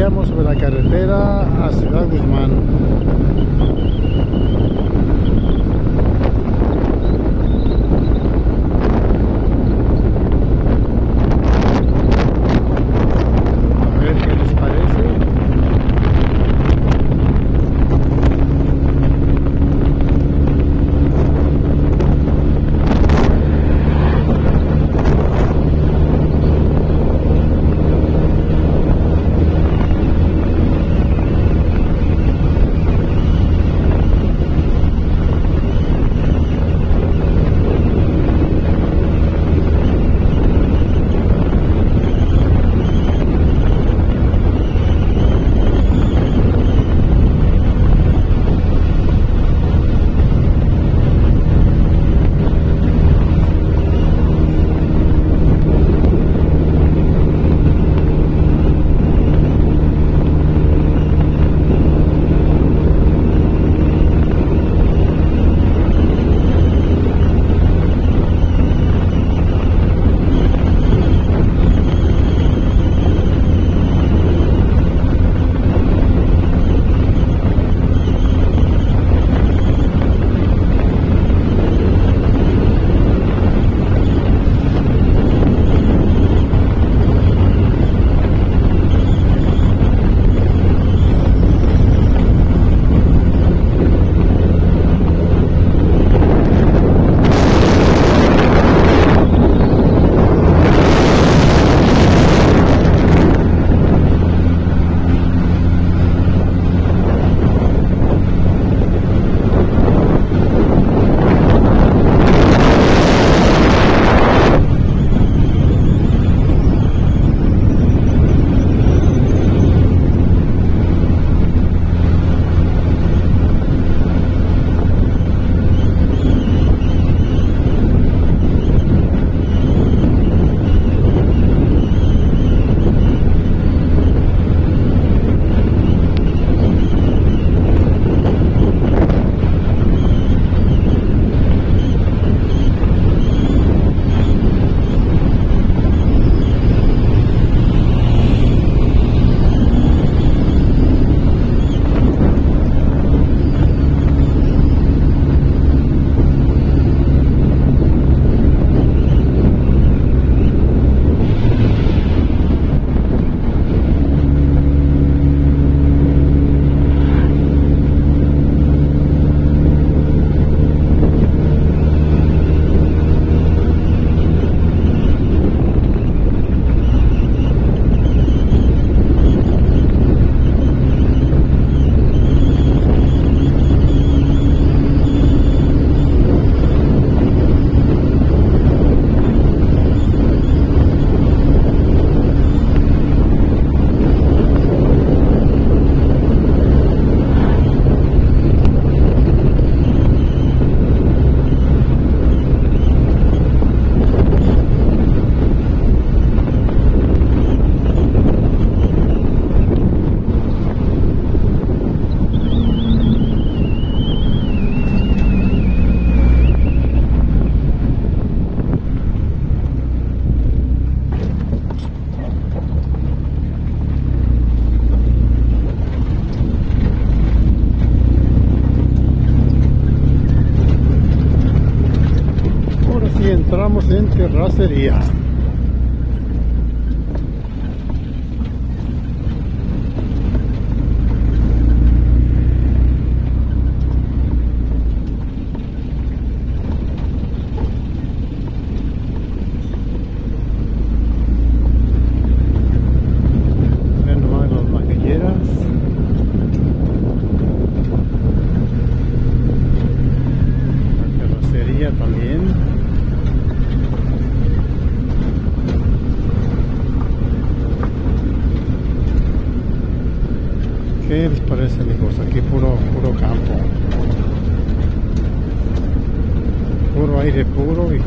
iniciamos sobre la carretera a Ciudad Guzmán. Entramos en terracería. Nomás las maquilleras. La carrocería también. ¿Qué les parece amigos? Aquí puro, puro campo. Puro aire puro y